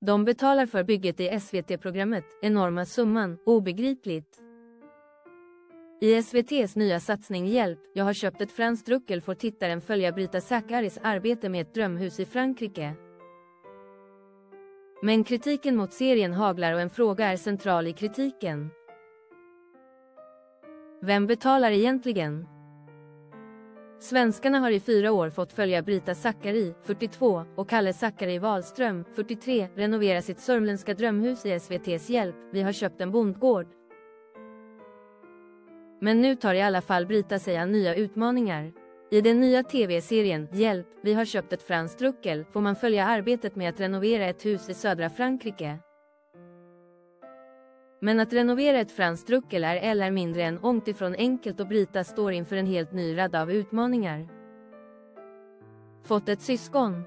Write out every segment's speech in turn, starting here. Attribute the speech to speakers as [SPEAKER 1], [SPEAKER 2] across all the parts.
[SPEAKER 1] De betalar för bygget i SVT-programmet, enorma summan, obegripligt. I SVTs nya satsning Hjälp, jag har köpt ett franskt ruckel får tittaren följa Brita Zackaris arbete med ett drömhus i Frankrike. Men kritiken mot serien haglar och en fråga är central i kritiken. Vem betalar egentligen? Svenskarna har i fyra år fått följa Brita Zackari, 42, och Kalle Zackari Wahlström, 43, renovera sitt sörmländska drömhus i SVTs hjälp, vi har köpt en bondgård. Men nu tar i alla fall Brita sig an nya utmaningar. I den nya tv-serien Hjälp, vi har köpt ett franskt ruckel får man följa arbetet med att renovera ett hus i södra Frankrike. Men att renovera ett franskt ruckel är eller mindre än ångt ifrån enkelt och Brita står inför en helt ny rad av utmaningar. Fått ett syskon.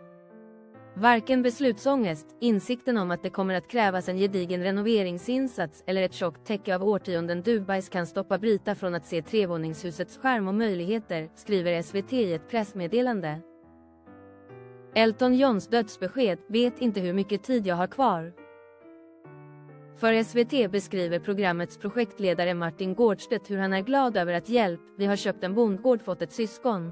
[SPEAKER 1] Varken beslutsångest, insikten om att det kommer att krävas en gedigen renoveringsinsats eller ett tjockt täcke av årtionden Dubais kan stoppa Brita från att se trevåningshusets skärm och möjligheter, skriver SVT i ett pressmeddelande. Elton Johns dödsbesked, vet inte hur mycket tid jag har kvar. För SVT beskriver programmets projektledare Martin Gårdstedt hur han är glad över att Hjälp, vi har köpt en bondgård fått ett syskon.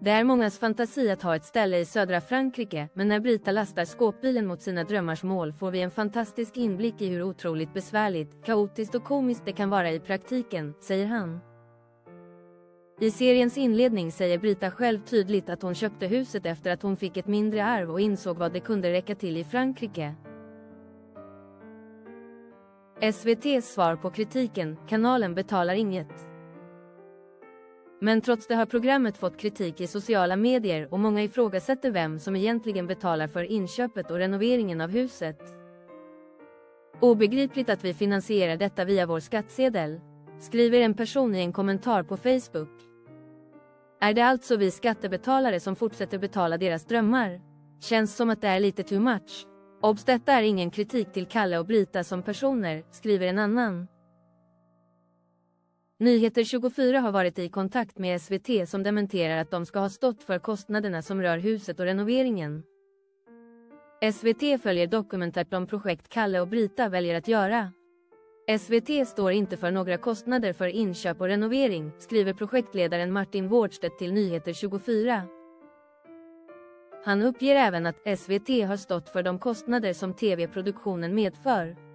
[SPEAKER 1] Det är mångas fantasi att ha ett ställe i södra Frankrike, men när Brita lastar skåpbilen mot sina drömmars mål får vi en fantastisk inblick i hur otroligt besvärligt, kaotiskt och komiskt det kan vara i praktiken, säger han. I seriens inledning säger Brita själv tydligt att hon köpte huset efter att hon fick ett mindre arv och insåg vad det kunde räcka till i Frankrike. SVTs svar på kritiken, kanalen betalar inget. Men trots det har programmet fått kritik i sociala medier och många ifrågasätter vem som egentligen betalar för inköpet och renoveringen av huset. Obegripligt att vi finansierar detta via vår skattsedel, skriver en person i en kommentar på Facebook. Är det alltså vi skattebetalare som fortsätter betala deras drömmar? Känns som att det är lite too much. Obs detta är ingen kritik till Kalle och Brita som personer, skriver en annan. Nyheter 24 har varit i kontakt med SVT som dementerar att de ska ha stått för kostnaderna som rör huset och renoveringen. SVT följer dokumentärt de projekt Kalle och Brita väljer att göra. SVT står inte för några kostnader för inköp och renovering, skriver projektledaren Martin Wårdstedt till Nyheter 24. Han uppger även att SVT har stått för de kostnader som tv-produktionen medför.